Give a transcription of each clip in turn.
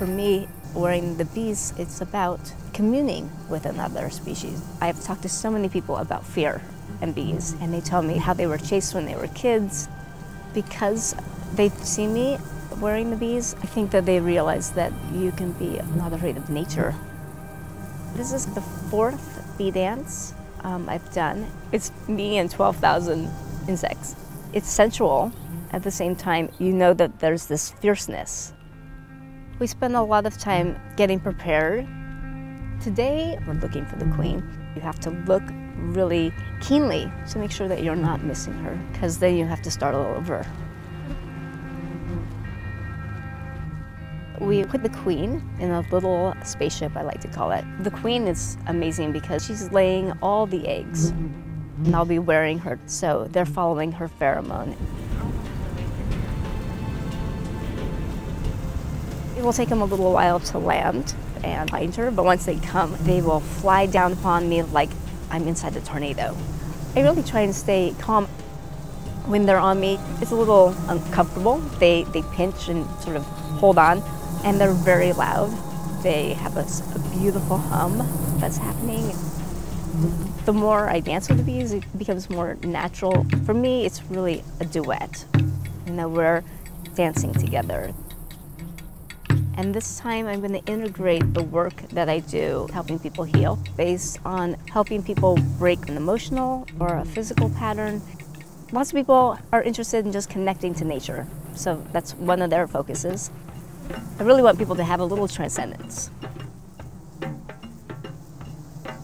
For me, wearing the bees, it's about communing with another species. I've talked to so many people about fear and bees, and they tell me how they were chased when they were kids. Because they see me wearing the bees, I think that they realize that you can be not afraid of nature. This is the fourth bee dance um, I've done. It's me and 12,000 insects. It's sensual. At the same time, you know that there's this fierceness. We spend a lot of time getting prepared. Today, we're looking for the queen. You have to look really keenly to make sure that you're not missing her, because then you have to start all over. We put the queen in a little spaceship, I like to call it. The queen is amazing because she's laying all the eggs, and I'll be wearing her, so they're following her pheromone. It will take them a little while to land and find her, but once they come, they will fly down upon me like I'm inside a tornado. I really try and stay calm. When they're on me, it's a little uncomfortable. They, they pinch and sort of hold on, and they're very loud. They have a, a beautiful hum that's happening. The more I dance with the bees, it becomes more natural. For me, it's really a duet. You know, we're dancing together. And this time I'm going to integrate the work that I do helping people heal based on helping people break an emotional or a physical pattern. Lots of people are interested in just connecting to nature, so that's one of their focuses. I really want people to have a little transcendence.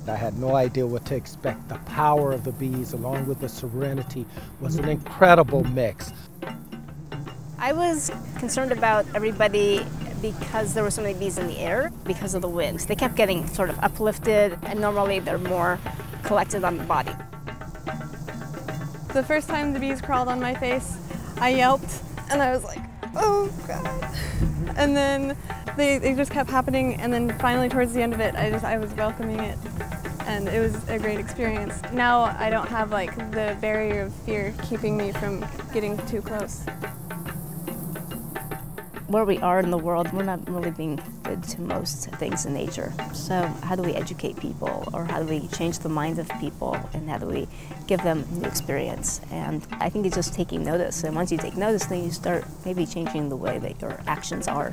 I had no idea what to expect. The power of the bees, along with the serenity, was an incredible mix. I was concerned about everybody because there were so many bees in the air because of the winds. They kept getting sort of uplifted, and normally they're more collected on the body. The first time the bees crawled on my face, I yelped, and I was like, oh God. And then they, they just kept happening, and then finally towards the end of it, I just I was welcoming it, and it was a great experience. Now I don't have like the barrier of fear keeping me from getting too close where we are in the world, we're not really being good to most things in nature. So how do we educate people or how do we change the minds of people and how do we give them new experience? And I think it's just taking notice. And once you take notice, then you start maybe changing the way that your actions are.